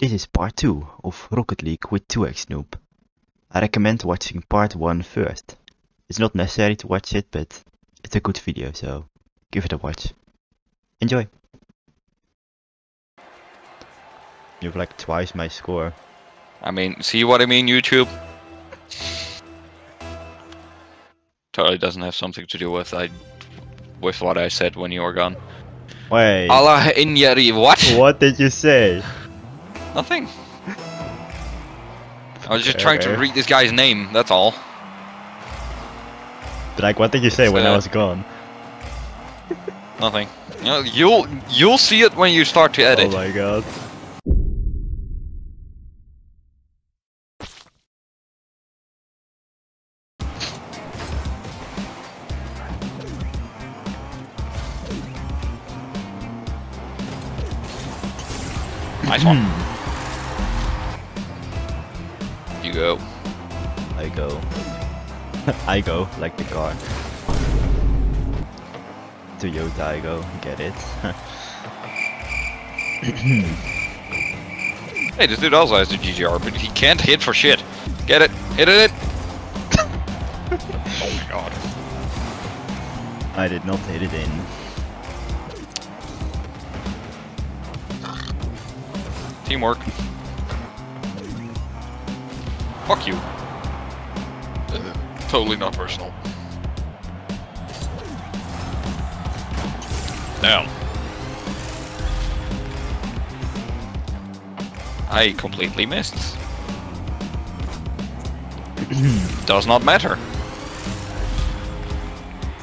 This is part 2 of Rocket League with 2x Noob. I recommend watching part 1 first. It's not necessary to watch it, but it's a good video, so give it a watch. Enjoy! You've like twice my score. I mean, see what I mean, YouTube? Totally doesn't have something to do with I, with what I said when you were gone. Wait, Allah Inyari, what? what did you say? Nothing. I was just trying to read this guy's name, that's all. Like, what did you say when I was gone? Nothing. You know, you'll you'll see it when you start to oh edit. Oh my god. You go. I go. I go, like the car. Toyota I go, get it? Hey, this dude also has the GGR, but he can't hit for shit. Get it? Hit it! oh my god. I did not hit it in. Teamwork. Fuck you. totally not personal. Down. I completely missed. Does not matter.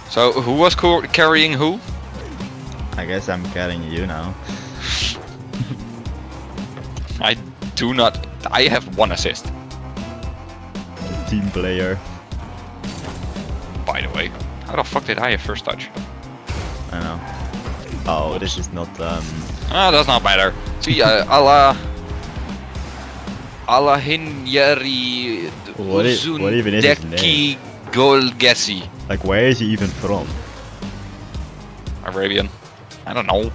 So, who was carrying who? I guess I'm carrying you now. I do not. I have one assist, Team player. by the way. How the fuck did I have first touch? I know. Oh, this is not um Ah, does not matter. See, uh, Allah. Allah Hinyari What i- what even is his Uzundeki Golgesi. like where is he even from? Arabian. I don't know.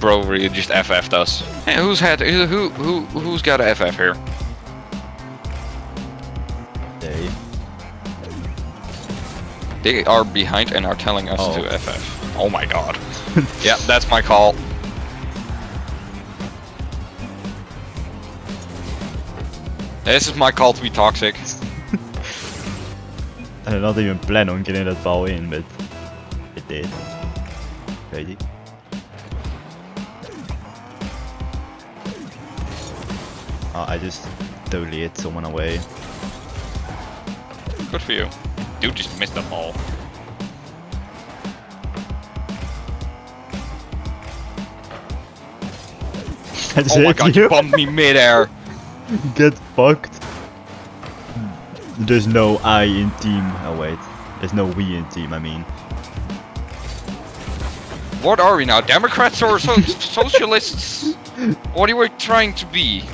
Bro, really just FF'd us. Hey, who's had who who who who's got a FF here? They are behind and are telling us Oh. to FF. Oh my god. yeah, that's my call. This is my call to be toxic. I did not even plan on getting that ball in, but it did. Crazy. Oh, I just totally hit someone away. Good for you. Dude just missed the ball. I just Oh my god, you. you bumped me midair. Get fucked. There's no I in team. Oh wait. There's no we in team, I mean. What are we now? Democrats or so socialists? What are we trying to be?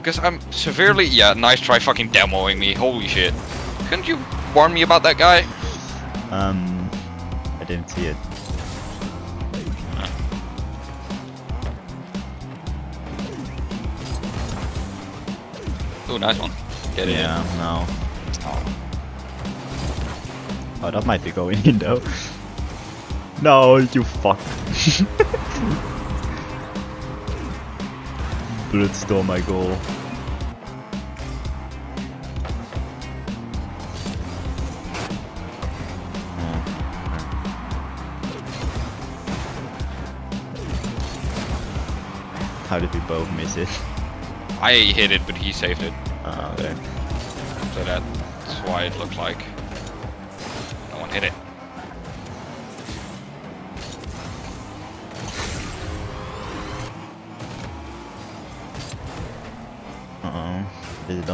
Because I'm severely yeah, nice try fucking demoing me. Holy shit. Couldn't you warn me about that guy? Um, I didn't see it. Oh, nice one. Get it Yeah, in. no. Oh. Oh, that might be going in though. No, you fuck. Bullet stole my goal. How did we both miss it? I hit it, but he saved it. Ah, oh, okay. So that's why it looks like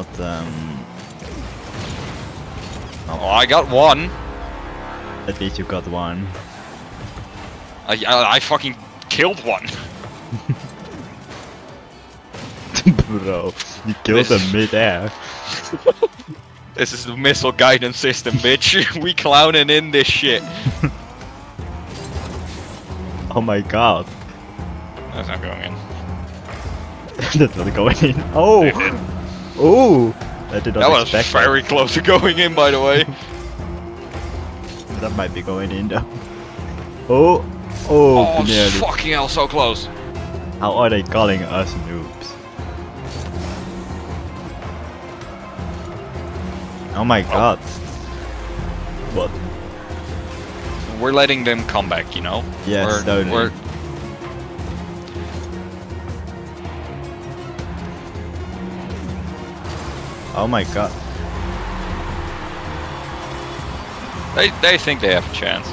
it um. Oh, I got one. At least you got one. I, I, I fucking killed one. Bro, you killed This- him mid-air. This is the missile guidance system, bitch. we clowning in this shit. Oh my god. That's not going in. That's not going in. Oh! Oh! I did not That was very close to going in, by the way. that. That might be going in though. Oh! Oh, Oh, nearly. fucking hell, so close. How are they calling us noobs? Oh my oh. god. What? We're letting them come back, you know? Yes, we're, totally. we're Oh my god. they they think they have a chance.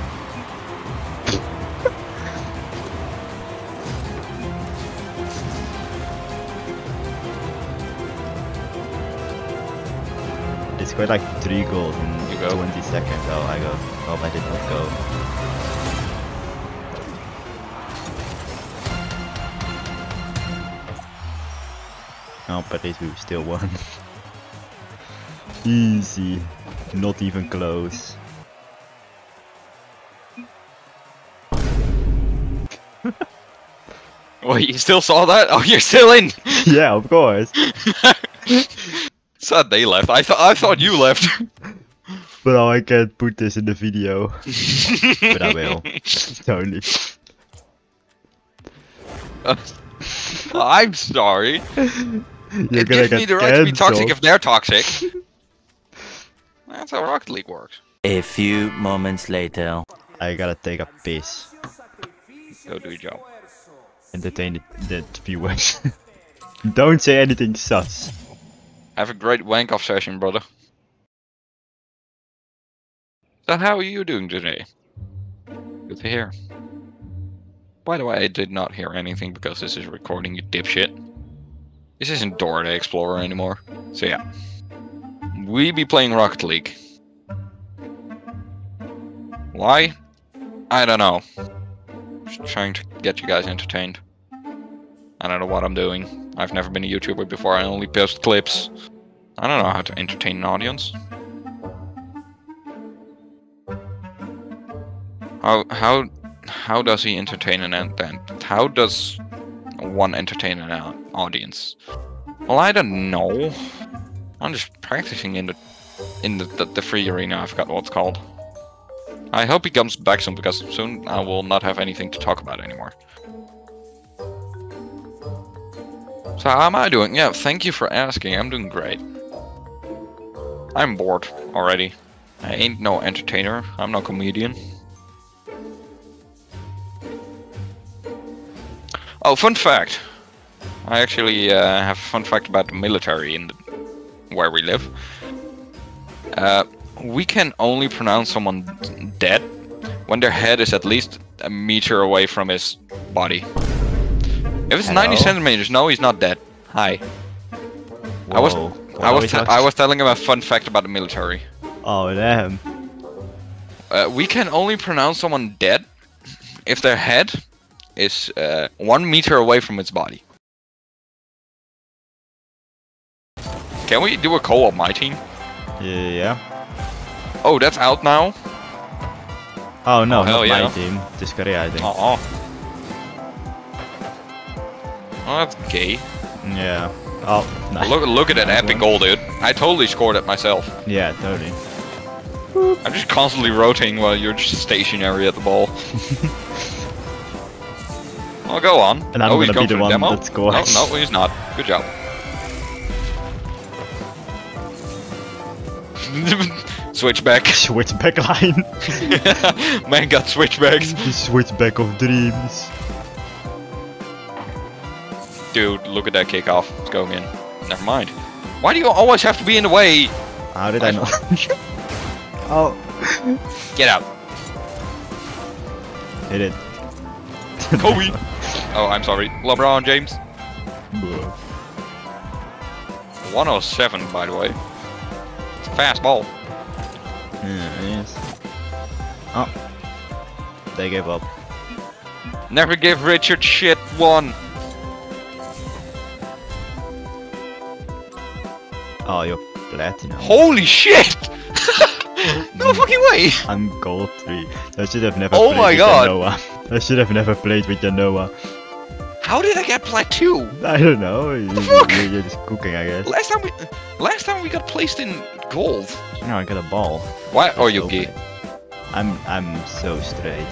They scored like 3 goals in You go. 20 seconds. Oh, I go. Oh, I did not go. Oh, but they do still won. Easy. Not even close. Wait, you still saw that? Oh, you're still in. yeah, of course. Sad they left. I thought I thought you left. But I can't put this in the video. but I will. Totally. I'm sorry. You're it gonna gives me the right to be toxic if they're toxic. That's how Rocket League works. A few moments later. I gotta take a piss. Go do your job. Entertain the, the viewers. Don't say anything sus. Have a great wank off session, brother. So how are you doing today? Good to hear. By the way, I did not hear anything because this is recording, you dipshit. This isn't Dora the Explorer anymore. So yeah. We be playing Rocket League. Why? I don't know. Just trying to get you guys entertained. I don't know what I'm doing. I've never been a YouTuber before, I only post clips. I don't know how to entertain an audience. How how how does he entertain an audience? How does one entertain an audience? Well, I don't know. I'm just practicing in the in the, the, the free arena. I forgot what it's called. I hope he comes back soon because soon I will not have anything to talk about anymore. So how am I doing? Yeah, thank you for asking. I'm doing great. I'm bored already. I ain't no entertainer. I'm no comedian. Oh, fun fact. I actually uh, have a fun fact about the military in the, where we live. Uh, we can only pronounce someone dead when their head is at least a meter away from his body. If it's 90 centimeters, no, he's not dead. Hi. I was- What I was we te- talking- I was telling him a fun fact about the military. Oh damn. Uh, we can only pronounce someone dead if their head is uh, one meter away from its body. Can we do a co-op my team? Yeah. Oh, that's out now. Oh no, Oh, not yeah. my team. Just Korea, I think. Oh. Oh, that's gay. Yeah. Oh, nice. Look, look at that Nice epic one. goal, dude. I totally scored it myself. Yeah, totally. I'm just constantly rotating while you're just stationary at the ball. I'll oh, go on. And I'm oh, he's gonna going be the one demo? that scores. No, no, he's not. Good job. Switchback. Switchback line. Man got switchbacks. the switchback of dreams. Dude, look at that kickoff. It's going in. Never mind. Why do you always have to be in the way? How did I know? oh. Get out. Hit it. Kobe. oh, I'm sorry. LeBron James. 107, by the way. It's a fast ball. Yeah, yes. Oh. They gave up. Never give Richard shit one. Oh, you're platinum. Holy shit! no mm. fucking way! I'm gold 3. I should have never Oh played my with God. the Noah. I should have never played with the Noah. How did I get plat two? I don't know. You, fuck? you- You're just cooking, I guess. Last time we, last time we got placed in gold. No, I got a ball. Why? Oh, Just Yuki. I'm I'm so straight.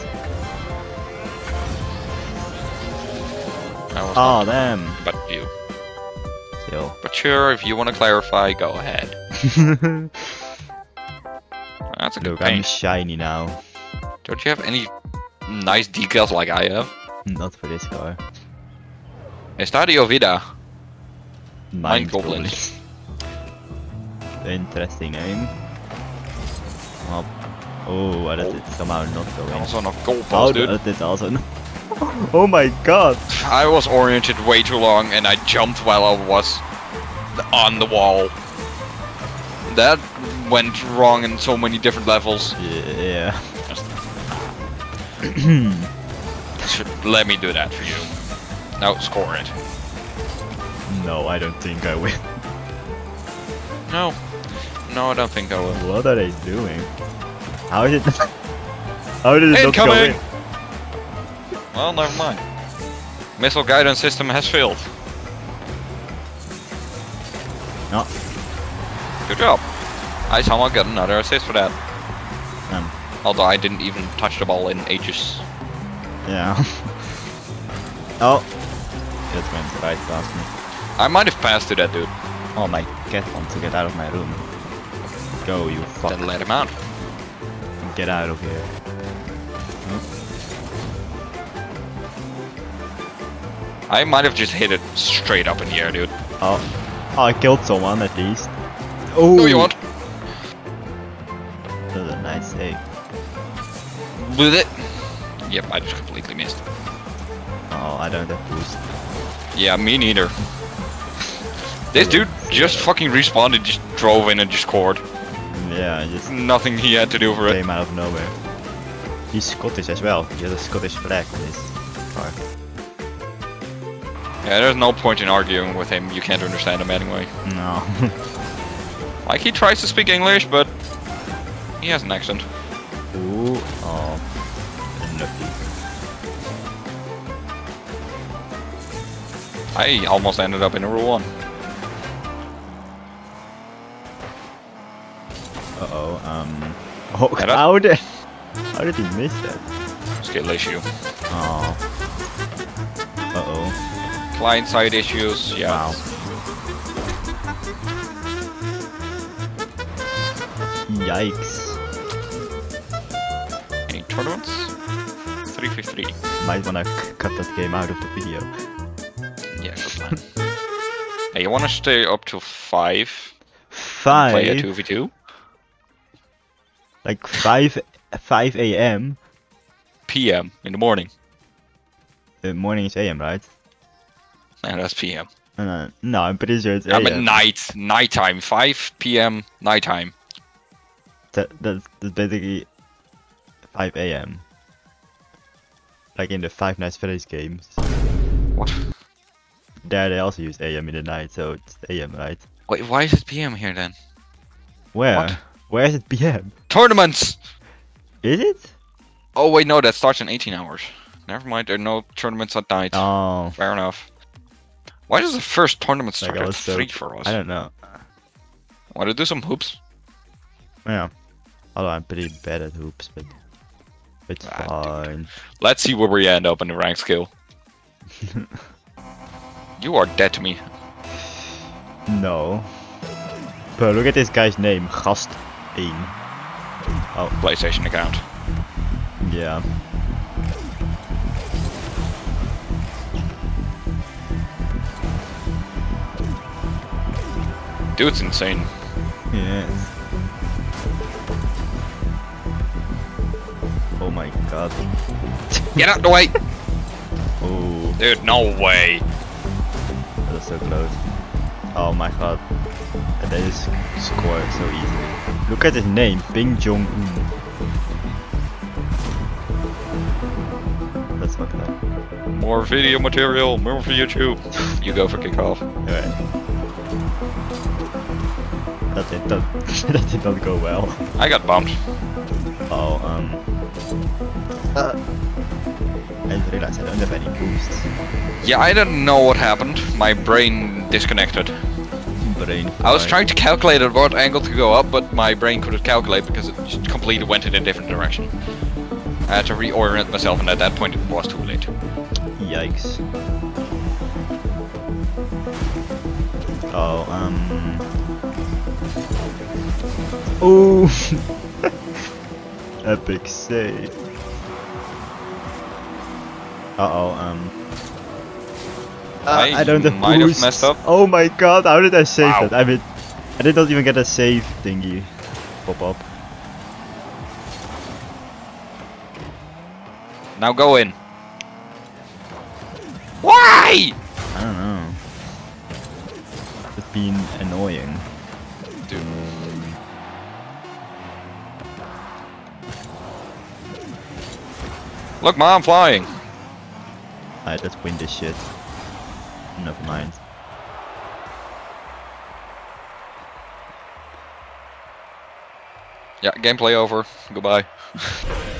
Oh ah, damn. but you. Still. But sure, if you want to clarify, go ahead. That's a good Look, I'm shiny now. Don't you have any nice decals like I have? Not for this car. Estadio Vida. Mind Goblins. Interesting name. Oh, oh, that did somehow not go in. Also not gold Oh, balls, dude. that also. Not... oh my god! I was oriented way too long and I jumped while I was on the wall. That went wrong in so many different levels. Yeah. Should let me do that for you. Now score it. no, I don't think I will. No. No, I don't think I will. What are they doing? How is it? How did it not go Incoming! in? Well, never mind. Missile guidance system has failed. No. Good job. I somehow got another assist for that. Um, Although I didn't even touch the ball in ages. yeah. oh. That went right past me. I might have passed to that dude. Oh, my cat wants to get out of my room. Go, you fuck. Then let him out. Get out of here. I might have just hit it straight up in the air, dude. Oh. oh I killed someone at least. Oh, Who you want? That was a nice save. With it? Yep, I just completely missed. Oh, I don't have boost. Yeah, me neither. This dude just fucking respawned and just drove in and just scored. Yeah, just Nothing he had to do for it. came out of nowhere. He's Scottish as well. He has a Scottish flag on his car. Yeah, there's no point in arguing with him. You can't understand him anyway. No. Like, he tries to speak English, but he has an accent. Ooh, oh. Unlucky. I almost ended up in a rule one. Uh oh, um. Oh, Yeah, how did. How did he miss that? Skill issue. Oh. Uh oh. Client side issues, yeah. Wow. Yikes. Any tournaments? 3v3. Might wanna c- cut that game out of the video. Yeah, good plan. hey, you wanna stay up to 5? Five. Play a 2v2? Like 5 5 a.m. PM in the morning. The morning is a.m. right? And that's PM. Uh, no, I'm pretty sure it's I'm a.m. at night, nighttime. 5 PM, nighttime. That, that's, that's basically 5 a.m. Like in the Five Nights at Freddy's games. What? There they also use a.m. in the night, so it's a.m. right? Wait, why is it PM here then? Where? What? Where is it p.m.? Tournaments! Is it? Oh wait, no, that starts in 18 hours. Never mind, there are no tournaments at night. Oh, Fair enough. Why does the first tournament start I at was so- 3 for us? I don't know. Want to do some hoops? Yeah. Although I'm pretty bad at hoops, but it's Ah, fine. Let's see where we end up in the rank scale. you are dead to me. No. But look at this guy's name, Gast 1. Oh, PlayStation account. yeah. Dude's insane. Yes. Oh my god. Get out the way! Oh, Dude, no way. So close. Oh my god. They just score so easily. Look at his name, Bing Jong Un. That's fucked up. More video material, more for YouTube. You go for kickoff. Alright. That did not, that did not go well. I got bumped. Oh, um. Uh, didn't realize I don't have any boosts. Yeah, I don't know what happened. My brain disconnected. Brain I was trying to calculate at what angle to go up, but my brain couldn't calculate because it just completely went in a different direction. I had to reorient myself, and at that point it was too late. Yikes. Oh, um. Oh! Epic save. Uh oh, um. Uh, I I don't have might have messed up. Oh my god, how did I save Wow. that? I mean, I did not even get a save thingy pop up. Now go in. Why? I don't know. It's been annoying. Dude. Look, mom, flying. Alright, let's win this shit. Never mind. Yeah, gameplay over. Goodbye.